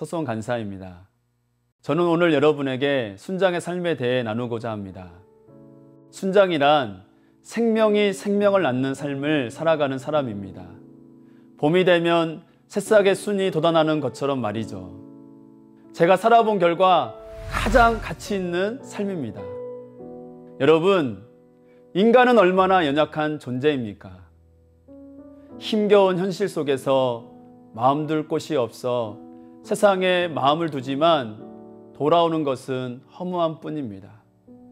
서수원 간사입니다. 저는 오늘 여러분에게 순장의 삶에 대해 나누고자 합니다. 순장이란 생명이 생명을 낳는 삶을 살아가는 사람입니다. 봄이 되면 새싹의 순이 돋아나는 것처럼 말이죠. 제가 살아본 결과 가장 가치 있는 삶입니다. 여러분, 인간은 얼마나 연약한 존재입니까? 힘겨운 현실 속에서 마음 둘 곳이 없어 세상에 마음을 두지만 돌아오는 것은 허무함 뿐입니다.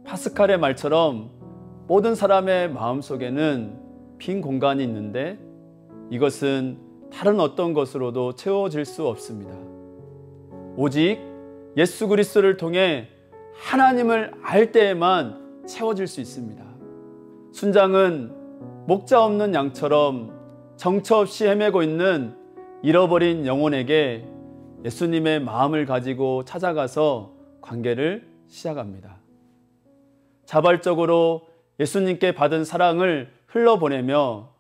파스칼의 말처럼 모든 사람의 마음 속에는 빈 공간이 있는데 이것은 다른 어떤 것으로도 채워질 수 없습니다. 오직 예수 그리스도를 통해 하나님을 알 때에만 채워질 수 있습니다. 순장은 목자 없는 양처럼 정처 없이 헤매고 있는 잃어버린 영혼에게 예수님의 마음을 가지고 찾아가서 관계를 시작합니다. 자발적으로 예수님께 받은 사랑을 흘러보내며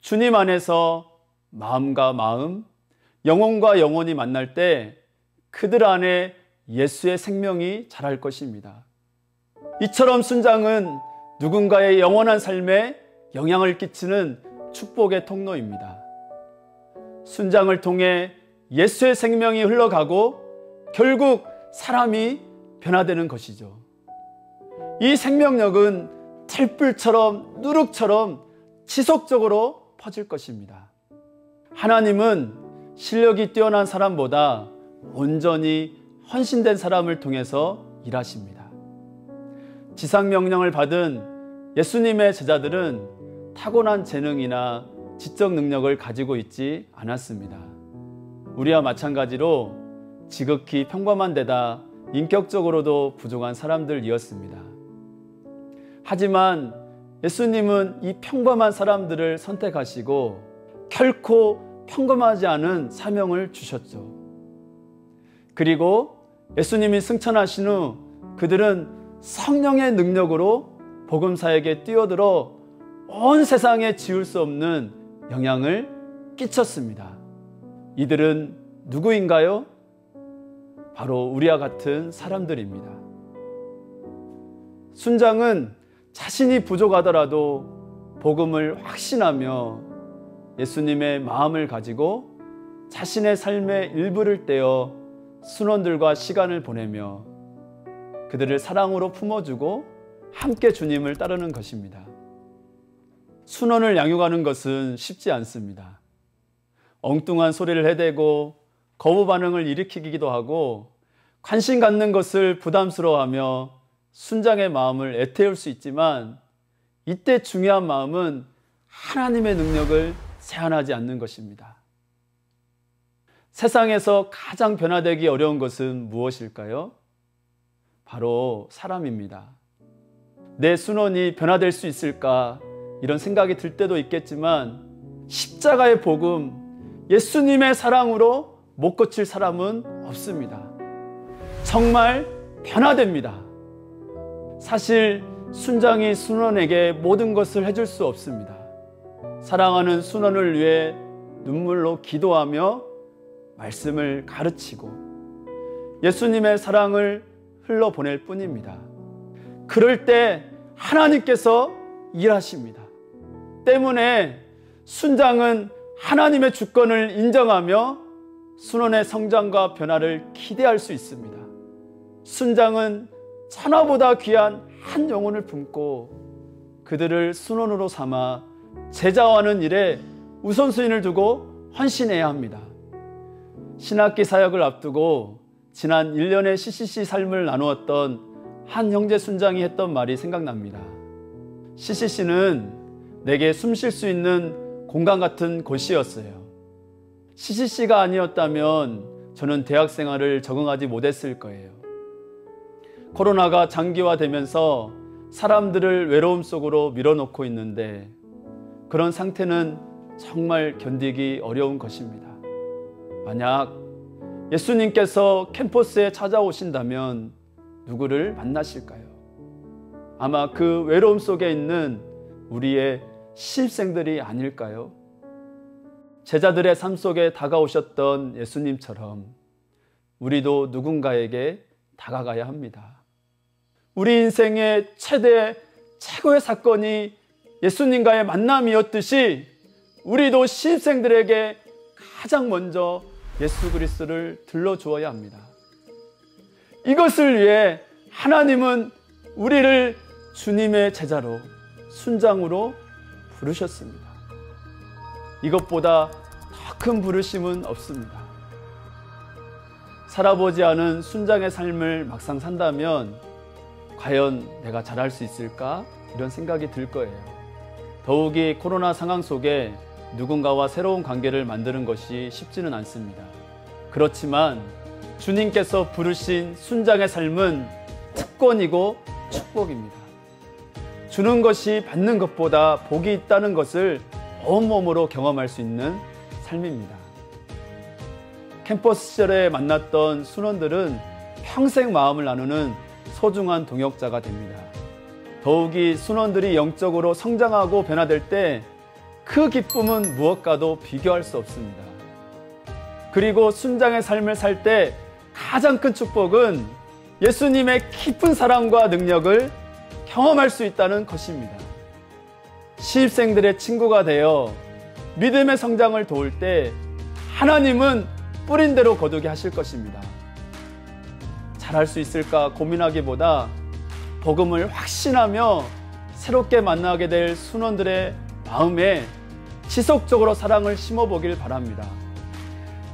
주님 안에서 마음과 마음, 영혼과 영혼이 만날 때 그들 안에 예수의 생명이 자랄 것입니다. 이처럼 순장은 누군가의 영원한 삶에 영향을 끼치는 축복의 통로입니다. 순장을 통해 예수의 생명이 흘러가고 결국 사람이 변화되는 것이죠. 이 생명력은 틀불처럼 누룩처럼 지속적으로 퍼질 것입니다. 하나님은 실력이 뛰어난 사람보다 온전히 헌신된 사람을 통해서 일하십니다. 지상명령을 받은 예수님의 제자들은 타고난 재능이나 지적 능력을 가지고 있지 않았습니다. 우리와 마찬가지로 지극히 평범한 데다 인격적으로도 부족한 사람들이었습니다. 하지만 예수님은 이 평범한 사람들을 선택하시고 결코 평범하지 않은 사명을 주셨죠. 그리고 예수님이 승천하신 후 그들은 성령의 능력으로 복음사에게 뛰어들어 온 세상에 지울 수 없는 영향을 끼쳤습니다. 이들은 누구인가요? 바로 우리와 같은 사람들입니다. 순장은 자신이 부족하더라도 복음을 확신하며 예수님의 마음을 가지고 자신의 삶의 일부를 떼어 순원들과 시간을 보내며 그들을 사랑으로 품어주고 함께 주님을 따르는 것입니다. 순원을 양육하는 것은 쉽지 않습니다. 엉뚱한 소리를 해대고 거부 반응을 일으키기도 하고 관심 갖는 것을 부담스러워하며 순장의 마음을 애태울 수 있지만 이때 중요한 마음은 하나님의 능력을 제한하지 않는 것입니다. 세상에서 가장 변화되기 어려운 것은 무엇일까요? 바로 사람입니다. 내 순원이 변화될 수 있을까? 이런 생각이 들 때도 있겠지만 십자가의 복음, 예수님의 사랑으로 못 고칠 사람은 없습니다. 정말 변화됩니다. 사실 순장이 순원에게 모든 것을 해줄 수 없습니다. 사랑하는 순원을 위해 눈물로 기도하며 말씀을 가르치고 예수님의 사랑을 흘러보낼 뿐입니다. 그럴 때 하나님께서 일하십니다. 때문에 순장은 하나님의 주권을 인정하며 순원의 성장과 변화를 기대할 수 있습니다. 순장은 천하보다 귀한 한 영혼을 품고 그들을 순원으로 삼아 제자화하는 일에 우선순위를 두고 헌신해야 합니다. 신학기 사역을 앞두고 지난 1년의 CCC 삶을 나누었던 한 형제 순장이 했던 말이 생각납니다. CCC는 내게 숨 쉴 수 있는 공간 같은 곳이었어요. CCC가 아니었다면 저는 대학 생활을 적응하지 못했을 거예요. 코로나가 장기화되면서 사람들을 외로움 속으로 밀어넣고 있는데 그런 상태는 정말 견디기 어려운 것입니다. 만약 예수님께서 캠퍼스에 찾아오신다면 누구를 만나실까요? 아마 그 외로움 속에 있는 우리의 신입생들이 아닐까요? 제자들의 삶 속에 다가오셨던 예수님처럼 우리도 누군가에게 다가가야 합니다. 우리 인생의 최대, 최고의 사건이 예수님과의 만남이었듯이 우리도 신입생들에게 가장 먼저 예수 그리스도를 들러주어야 합니다. 이것을 위해 하나님은 우리를 주님의 제자로 순장으로 부르셨습니다. 이것보다 더 큰 부르심은 없습니다. 살아보지 않은 순장의 삶을 막상 산다면 과연 내가 잘할 수 있을까? 이런 생각이 들 거예요. 더욱이 코로나 상황 속에 누군가와 새로운 관계를 만드는 것이 쉽지는 않습니다. 그렇지만 주님께서 부르신 순장의 삶은 특권이고 축복입니다. 주는 것이 받는 것보다 복이 있다는 것을 온몸으로 경험할 수 있는 삶입니다. 캠퍼스 시절에 만났던 순원들은 평생 마음을 나누는 소중한 동역자가 됩니다. 더욱이 순원들이 영적으로 성장하고 변화될 때 그 기쁨은 무엇과도 비교할 수 없습니다. 그리고 순장의 삶을 살 때 가장 큰 축복은 예수님의 깊은 사랑과 능력을 경험할 수 있다는 것입니다. 시입생들의 친구가 되어 믿음의 성장을 도울 때 하나님은 뿌린 대로 거두게 하실 것입니다. 잘할 수 있을까 고민하기보다 복음을 확신하며 새롭게 만나게 될 순원들의 마음에 지속적으로 사랑을 심어보길 바랍니다.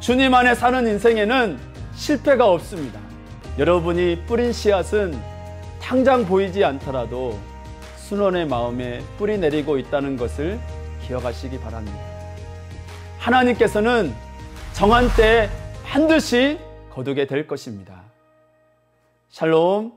주님 안에 사는 인생에는 실패가 없습니다. 여러분이 뿌린 씨앗은 당장 보이지 않더라도 순원의 마음에 뿌리 내리고 있다는 것을 기억하시기 바랍니다. 하나님께서는 정한 때에 반드시 거두게 될 것입니다. 샬롬.